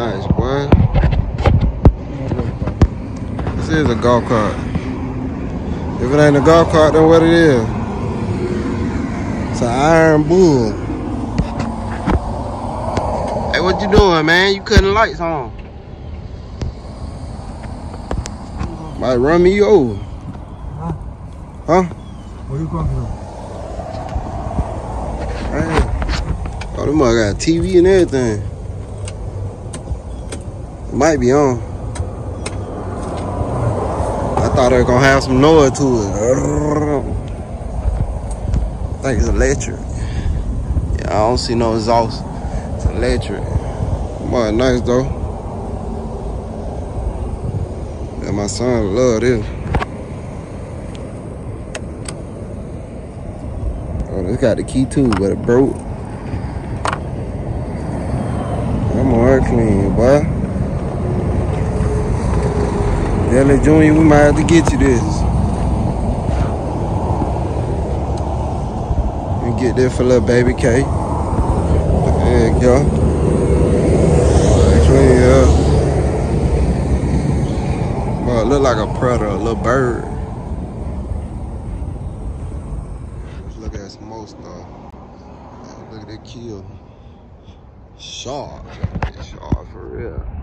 nice, boy. This is a golf cart. If it ain't a golf cart, then what it is? It's an iron bull. Hey, what you doing, man? You cutting lights on? Might run me over. Huh? Huh? Where you coming from? Damn. Oh, them mother got TV and everything. Might be on. I thought it was gonna have some noise to it. I think it's electric. Yeah, I don't see no exhaust. It's electric. Boy, nice though. Yeah, my son love this. Oh, this got the key too, but it broke. I'm gonna clean, boy. Dele Junior, we might have to get you this. You get this for little baby K. There go. Clean up. Boy, it look like a predator, a little bird. Look at some more stuff. Look at that kill. Sharks. Sharks for real.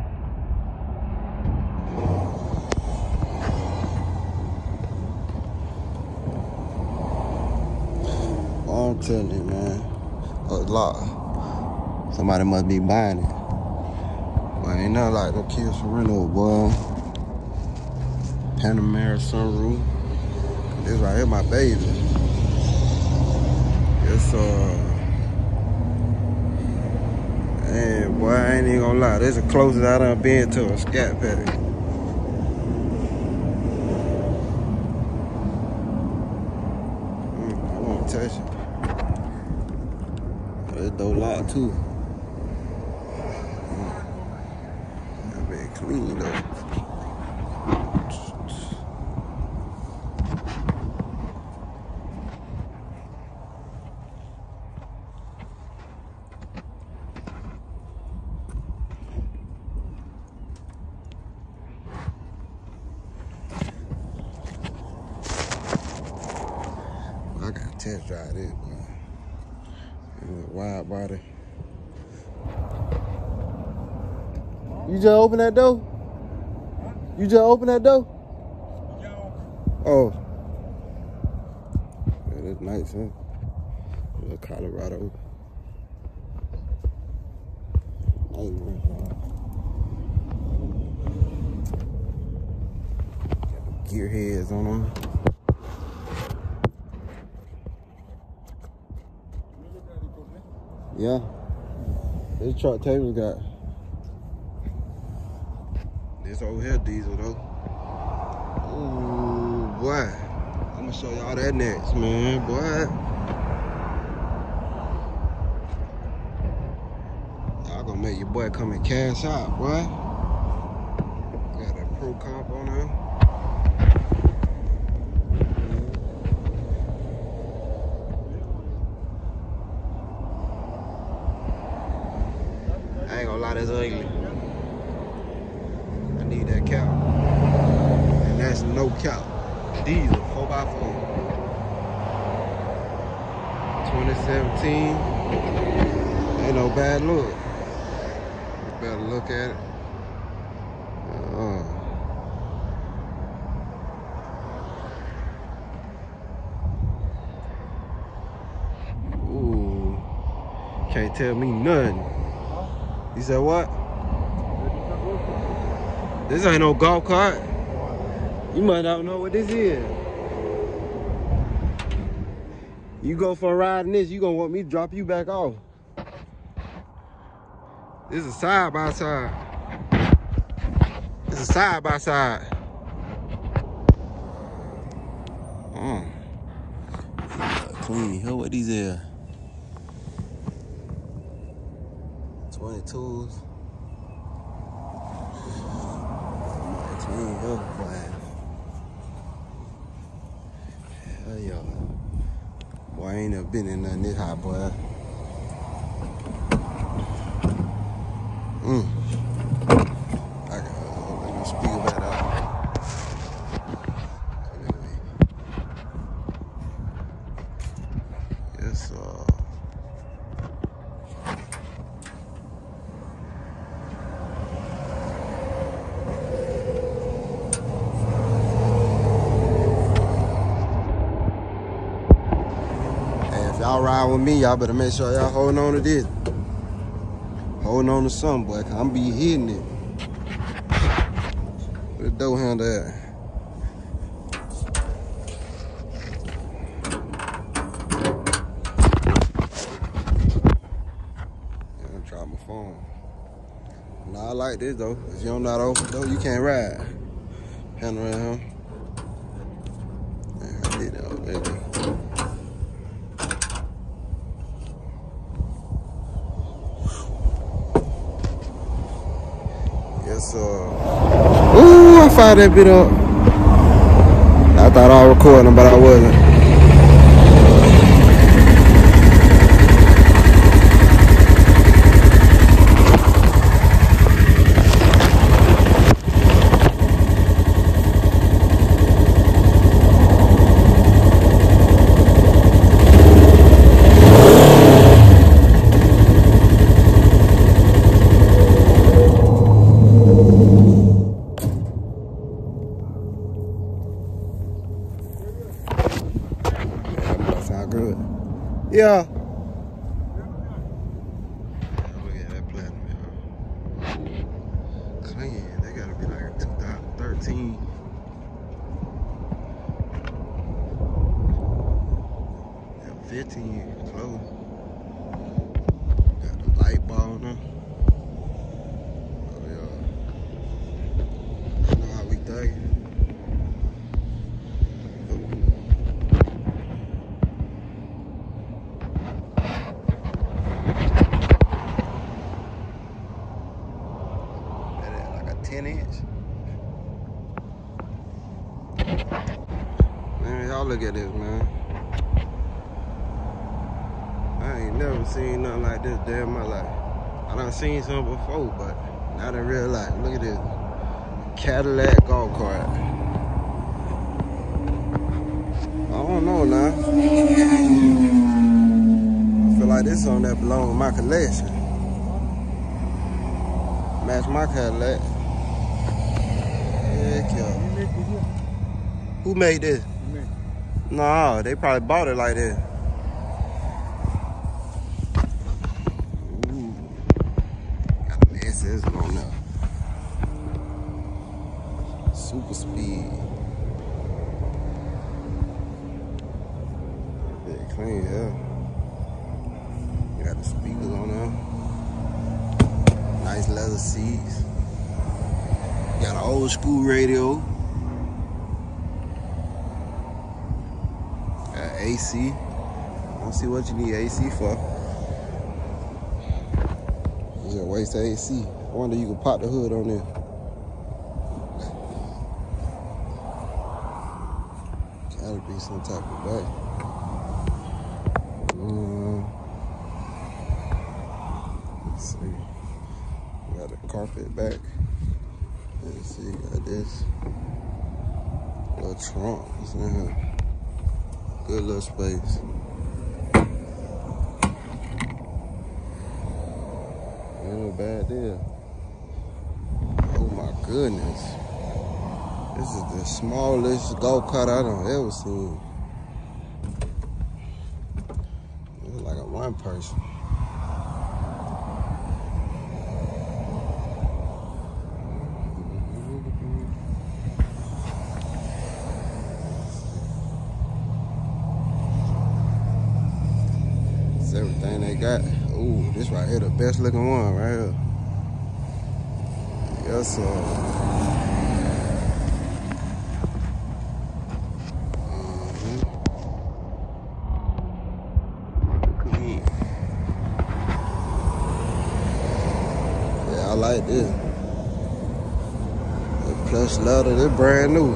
I'm telling you, man. A lot. Somebody must be buying it. But ain't nothing like no Kia Sorento, boy. Panamera sunroof. This right here, my baby. It's uh. Man, boy, I ain't even gonna lie. This is the closest I done been to a scat pack. Mm, touch it. Door locked too. That bit clean though. I got test drive this. Wide body. You just open that door? You just open that door? Oh. Yeah, that's nice, huh? Little Colorado. Nice, man. Got the Gear heads on them. Yeah. This truck table got this over here diesel though. Ooh, boy. I'm gonna show y'all that next, man, boy. Y'all gonna make your boy come and cash out, boy. Got that pro comp on there. I ain't gonna lie, that's ugly. I need that cap. And that's no cap. Diesel, 4x4. 2017. Ain't no bad look. Better look at it. Uh, ooh. Can't tell me nothing. You said what? This ain't no golf cart. You might not know what this is. You go for a ride in this, you gonna want me to drop you back off. This is side by side. This is side by side. Mm. Clean. Here what these is. 22s. Clean here, boy. Hell yeah. Boy, I ain't never been in nothing this hot, boy. Mm. Y'all ride with me, y'all better make sure y'all holding on to this. Holding on to something, boy. I'm be hitting it. Where the door handle at? Nah, I like this though. If you don't know open the door, you can't ride. Hand around him. I did that already. Yes, sir. Ooh, I fired that bit up. I thought I was recording, but I wasn't. Yeah, that sound good. Yeah. Look at that platinum, y'all. Clean. They gotta be like a 2013. Yeah, 15 close. Got the light bar on them. Oh yeah. You know how we think. That is like a 10 inch. Man, y'all look at this, man. I ain't never seen nothing like this day in my life. I done seen some before, but not in real life. Look at this. Cadillac golf cart. I don't know now. I feel like this on that belong with my collection. Match my Cadillac. Heck yeah. Who made this? Nah, they probably bought it like this. Ooh. An SS on there. Super speed. Yeah, clean, yeah. You Got the speakers on there. Nice leather seats. Got an old school radio. Got AC. I don't see what you need AC for. Just a waste of AC. I wonder you can pop the hood on there. Gotta be some type of bag. Mm. Let's see. Got a carpet back. Let's see, got this. Little trunk. What's in here? Good little space. Ain't no bad deal. Oh my goodness. This is the smallest go kart I done ever seen. It's like a one person. It's everything they got. Ooh, this right here, the best looking one right here. Yes, sir. Mhm. Clean. Yeah, I like this. The leather, this brand new.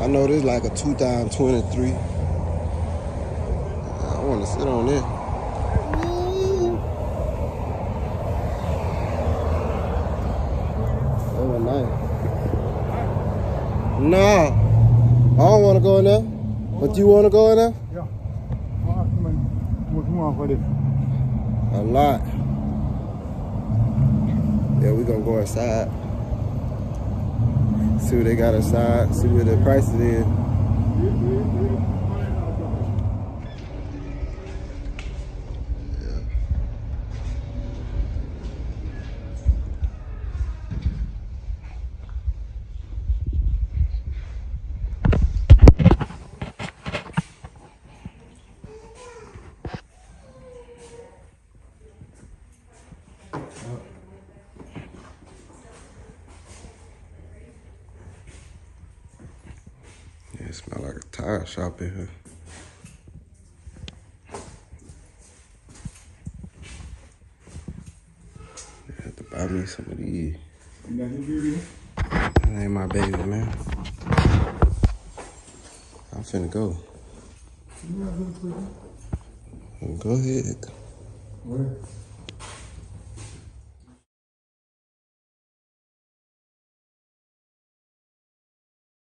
I know this is like a 2023. I want to sit on this. That was oh, nice. Nah, I don't want to go in there. But you want to go in there? Yeah. How much much more for this? A lot. Yeah, we gonna go inside. See what they got inside. See what the prices is. Smell like a tire shop in here. I have to buy me some of these. You got your baby? That ain't my baby, man. I'm finna go. You got your? Go ahead. Where?